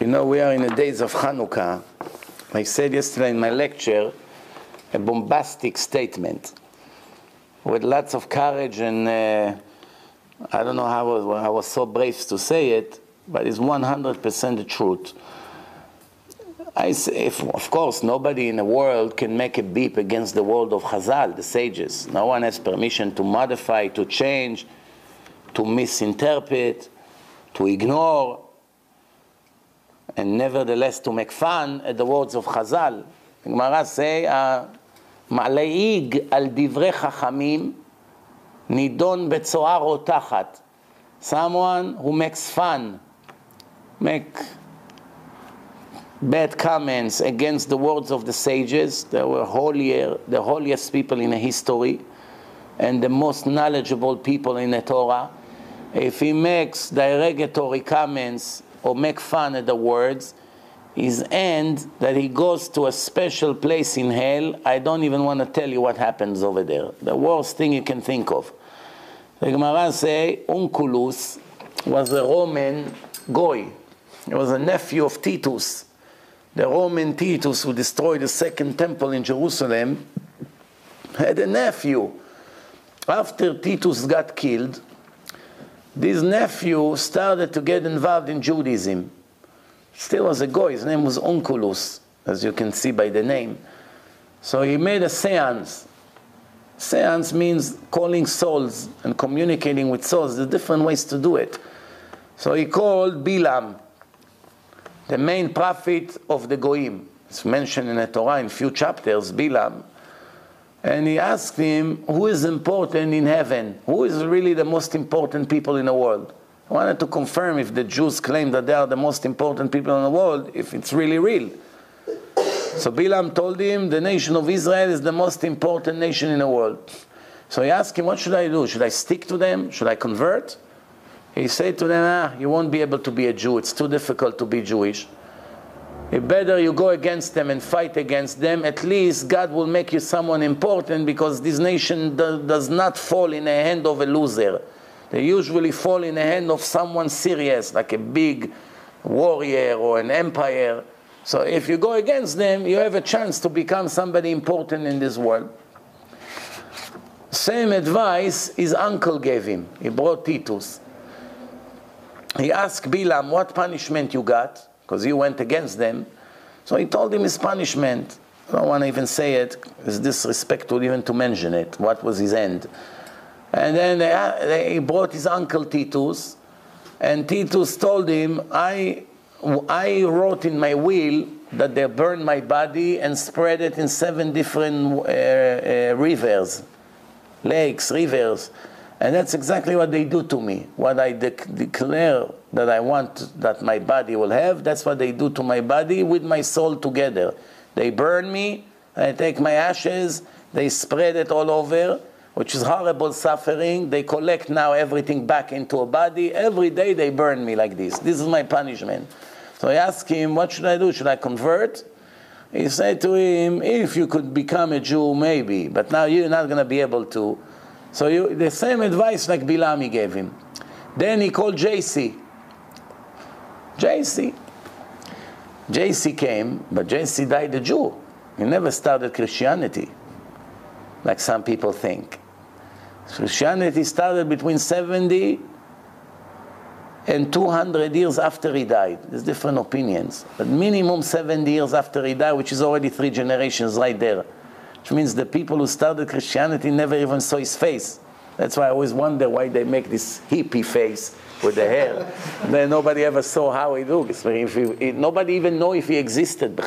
You know, we are in the days of Hanukkah. I said yesterday in my lecture a bombastic statement with lots of courage and uh, I don't know how I, was, I was so brave to say it, but it's 100% the truth. I say, if, of course, nobody in the world can make a beep against the world of Chazal, the sages. No one has permission to modify, to change, to misinterpret, to ignore, and nevertheless to make fun at the words of Chazal. Gemara say, ah, Maleig al divrei chachamim nidon betzoah rotachat. Someone who makes fun, make bad comments against the words of the sages. They were holier, the holiest people in history and the most knowledgeable people in the Torah. If he makes derogatory comments or make fun of the words, his end that he goes to a special place in hell. I don't even want to tell you what happens over there. The worst thing you can think of. The Gemara say Onkelos was a Roman goy. He was a nephew of Titus the Roman Titus, who destroyed the second temple in Jerusalem, had a nephew. After Titus got killed, this nephew started to get involved in Judaism. Still was a guy, his name was Onkelos, as you can see by the name. So he made a seance. Seance means calling souls and communicating with souls. There's different ways to do it. So he called Bilam the main prophet of the Goim. It's mentioned in the Torah in few chapters, Bilam. And he asked him, who is important in heaven? Who is really the most important people in the world? I wanted to confirm if the Jews claim that they are the most important people in the world, if it's really real. So Bilam told him, the nation of Israel is the most important nation in the world. So he asked him, what should I do? Should I stick to them? Should I convert? He said to them, ah, you won't be able to be a Jew. It's too difficult to be Jewish. Better you go against them and fight against them. At least God will make you someone important because this nation do, does not fall in the hand of a loser. They usually fall in the hand of someone serious, like a big warrior or an empire. So if you go against them, you have a chance to become somebody important in this world. Same advice his uncle gave him. He brought Titus he asked Bilam, what punishment you got? Because you went against them. So he told him his punishment. I don't want to even say it. It's disrespectful even to mention it. What was his end? And then they, they, he brought his uncle Titus, and Titus told him, I, I wrote in my will that they burned my body and spread it in seven different uh, uh, rivers, lakes, rivers. And that's exactly what they do to me. What I de- declare that I want that my body will have, that's what they do to my body with my soul together. They burn me, I take my ashes, they spread it all over, which is horrible suffering. They collect now everything back into a body. Every day they burn me like this. This is my punishment. So I asked him, What should I do? Should I convert? He said to him, If you could become a Jew, maybe, but now you're not going to be able to. So you, the same advice like Bilami gave him. Then he called JC. JC. JC came, but JC died a Jew. He never started Christianity, like some people think. Christianity started between 70 and 200 years after he died. There's different opinions, but minimum 70 years after he died, which is already three generations right there which means the people who started Christianity never even saw his face. That's why I always wonder why they make this hippie face with the hair. then nobody ever saw how he looks. If he, nobody even know if he existed.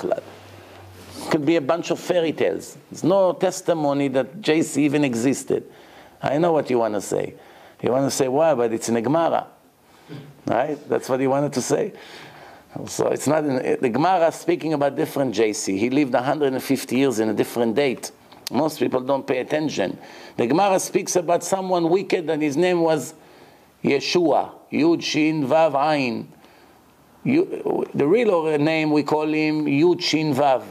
Could be a bunch of fairy tales. There's no testimony that JC even existed. I know what you want to say. You want to say, why? But it's in Gemara. Right? That's what you wanted to say. So it's not in, the Gemara speaking about different JC. He lived 150 years in a different date. Most people don't pay attention. The Gemara speaks about someone wicked and his name was Yeshua, Yud Shin Vav Ain. the real name we call him Yud Shin Vav,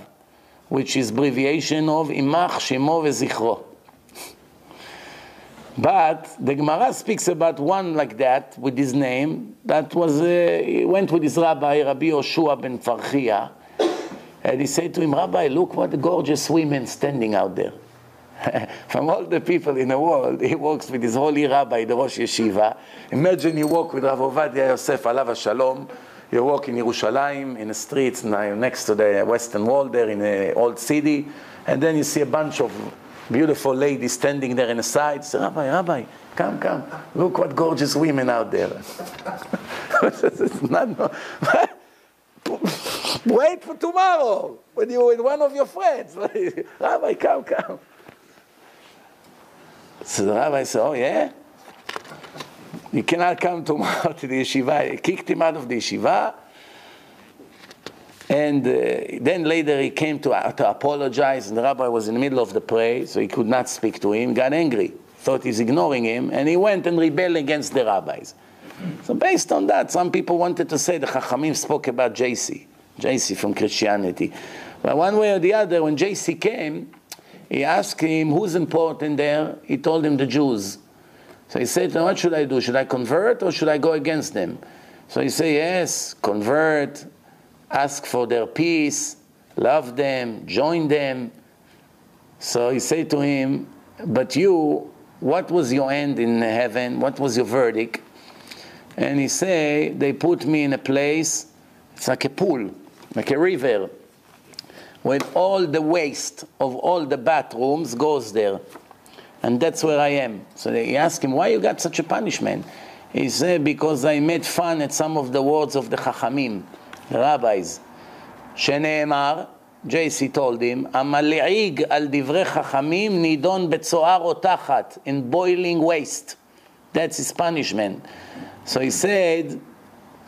which is abbreviation of Imach Shemo Vezichro. But the Gemara speaks about one like that with his name. That was uh, he went with his rabbi, Rabbi Yoshua ben Farchia, and he said to him, Rabbi, look what gorgeous women standing out there. From all the people in the world, he walks with his holy rabbi, the Rosh Yeshiva. Imagine you walk with Rav Ovadia Yosef, Alav Shalom. You walk in Yerushalayim, in the streets next to the Western Wall there in the old city, and then you see a bunch of beautiful lady standing there in the side. Say, Rabbi, Rabbi, come, come. Look what gorgeous women out there. not, no. Wait for tomorrow when you're with one of your friends. Rabbi, come, come. So the rabbi said, Oh, yeah? You cannot come tomorrow to the yeshiva. He kicked him out of the yeshiva. And uh, then later he came to, uh, to apologize, and the rabbi was in the middle of the prayer, so he could not speak to him, got angry, thought he's ignoring him, and he went and rebelled against the rabbis. So based on that, some people wanted to say the Chachamim spoke about JC, JC from Christianity. But one way or the other, when JC came, he asked him, who's important there? He told him the Jews. So he said, what should I do? Should I convert or should I go against them? So he said, yes, convert, ask for their peace, love them, join them. So he said to him, but you, what was your end in heaven? What was your verdict? And he said, they put me in a place, it's like a pool, like a river when all the waste of all the bathrooms goes there. And that's where I am. So they ask him, why you got such a punishment? He said, because I made fun at some of the words of the Chachamim, rabbis. שנאמר, JC told him, המלעיג על דברי חכמים נידון בצוהר או תחת, in boiling waste. That's his punishment. So he said,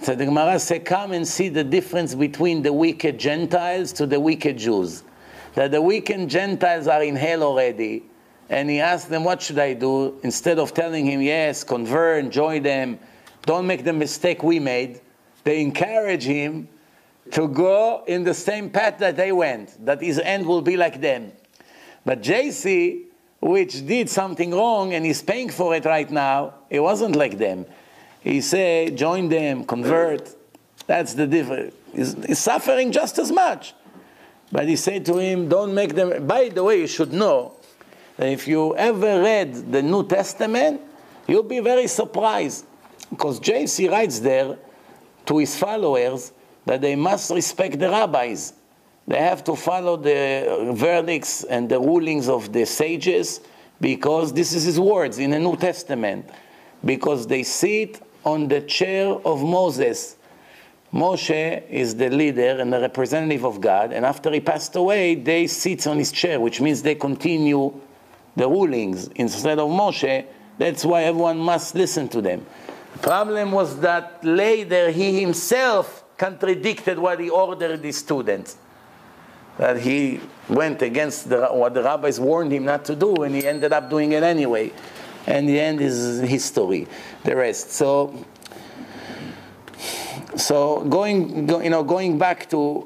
so the Gemara says, come and see the difference between the wicked Gentiles to the wicked Jews. That the wicked Gentiles are in hell already. And he asked them, what should I do? Instead of telling him, yes, convert, join them, don't make the mistake we made, they encourage him to go in the same path that they went, that his end will be like them. But JC, which did something wrong and is paying for it right now, it wasn't like them. He say, join them, convert. That's the difference. He's, he's, suffering just as much. But he said to him, don't make them. By the way, you should know that if you ever read the New Testament, you'll be very surprised. Because JC writes there to his followers that they must respect the rabbis. They have to follow the verdicts and the rulings of the sages because this is his words in the New Testament. Because they sit on the chair of Moses. Moshe is the leader and the representative of God, and after he passed away, they sit on his chair, which means they continue the rulings instead of Moshe. That's why everyone must listen to them. The problem was that later he himself contradicted what he ordered his students. That he went against the, what the rabbis warned him not to do, and he ended up doing it anyway and the end is history, the rest. So, so going, go, you know, going back to